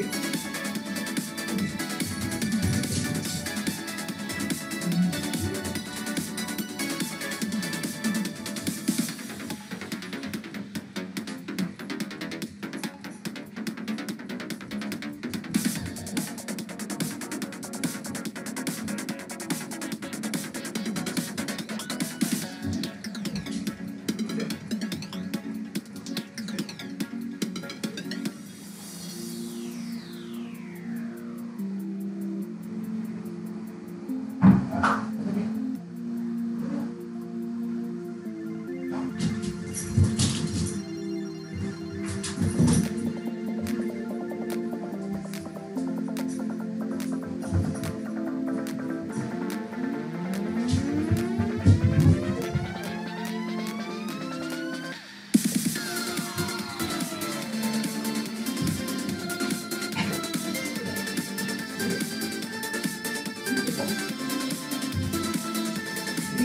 you.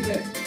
quiser.